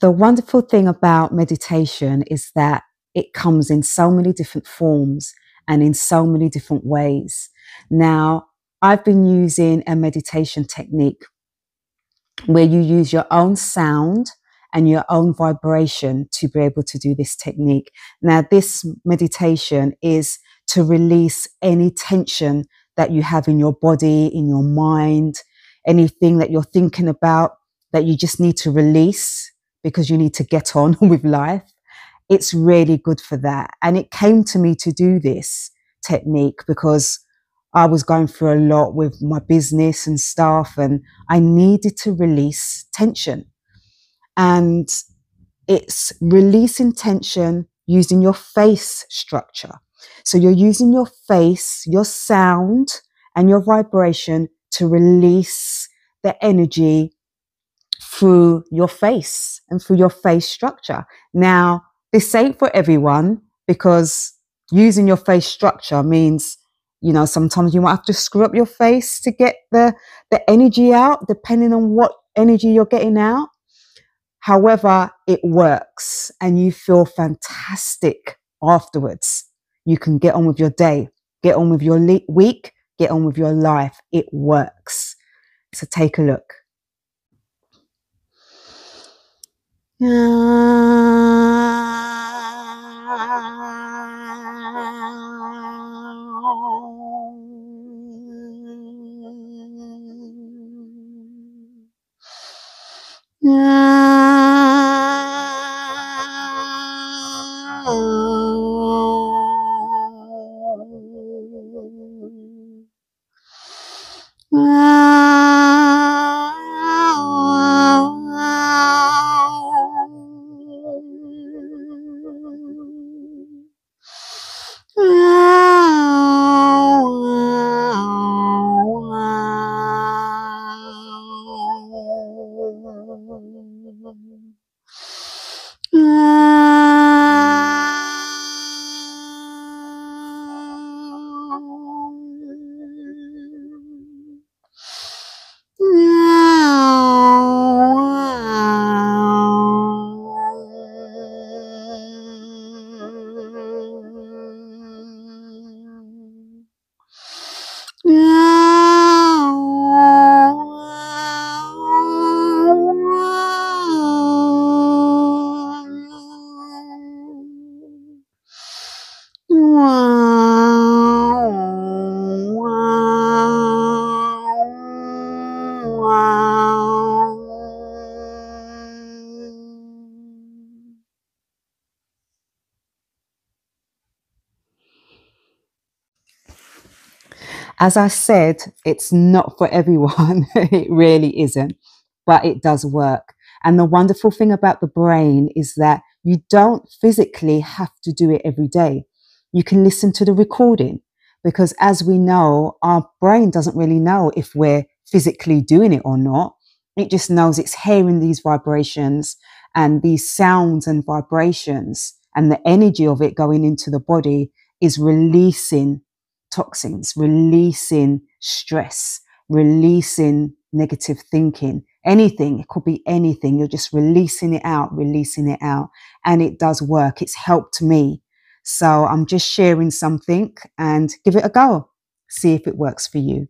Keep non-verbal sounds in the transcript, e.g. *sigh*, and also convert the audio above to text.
the wonderful thing about meditation is that it comes in so many different forms and in so many different ways. Now, I've been using a meditation technique where you use your own sound and your own vibration to be able to do this technique. Now, this meditation is to release any tension that you have in your body, in your mind, anything that you're thinking about that you just need to release because you need to get on *laughs* with life. It's really good for that. And it came to me to do this technique because I was going through a lot with my business and stuff, and I needed to release tension. And it's releasing tension using your face structure. So you're using your face, your sound, and your vibration to release the energy through your face and through your face structure. Now, this ain't for everyone because using your face structure means you know sometimes you might have to screw up your face to get the the energy out depending on what energy you're getting out. However it works and you feel fantastic afterwards. You can get on with your day get on with your le- week get on with your life. It works. So take a look Yeah. Ah. As I said, it's not for everyone. *laughs* it really isn't, but it does work. And the wonderful thing about the brain is that you don't physically have to do it every day. You can listen to the recording because as we know, our brain doesn't really know if we're physically doing it or not. It just knows it's hearing these vibrations and these sounds and vibrations and the energy of it going into the body is releasing toxins, releasing stress, releasing negative thinking, anything. It could be anything. You're just releasing it out, releasing it out. And it does work. It's helped me. So I'm just sharing something and give it a go. See if it works for you.